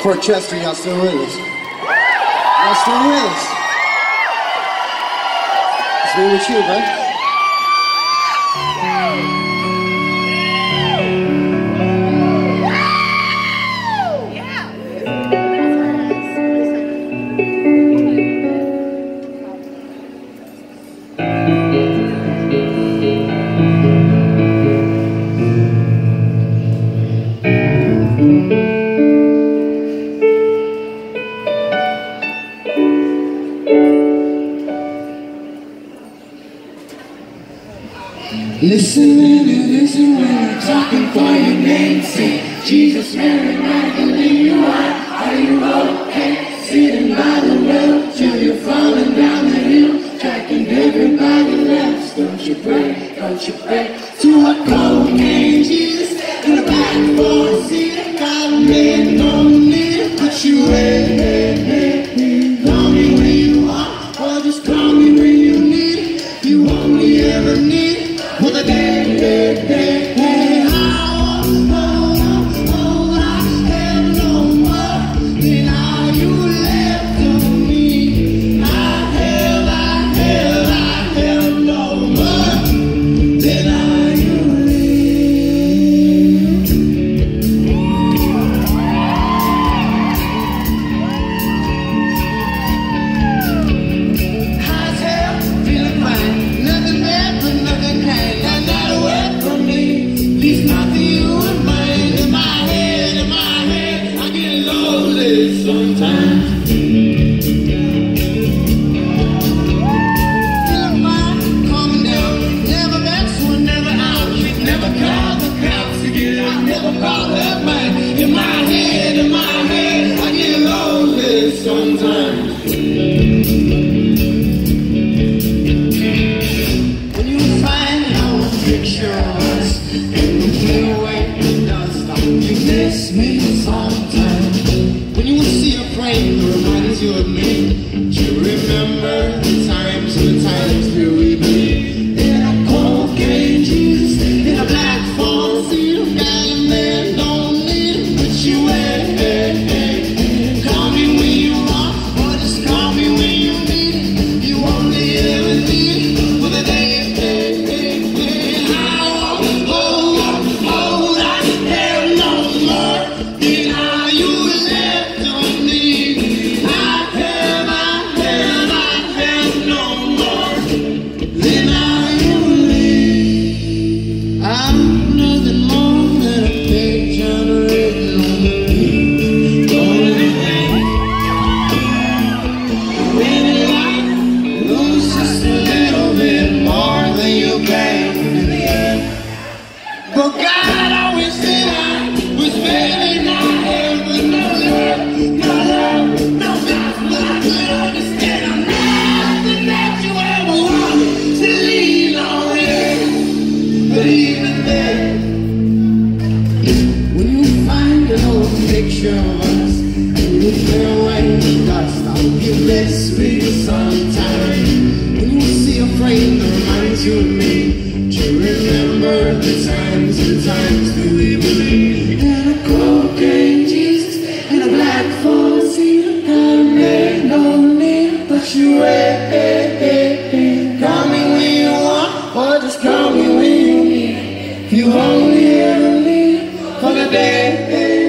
Port Chester, y'all still with us? Y'all still with us? It's me with you, right? Listen and listen when I'm talking for your name's sake. Jesus, Mary, Magdalene, you are. Are you okay? Sitting by the well till you're falling down the hill. Tracking everybody left. Don't you pray, don't you pray to a cold angel. sometimes me. Let's be sometime When you see a friend, that reminds you of me to remember the times and times that we believed In a cocaine Jesus and a black four seater I made but you wait Call me when you want but just call me when you need You only ever need for the day.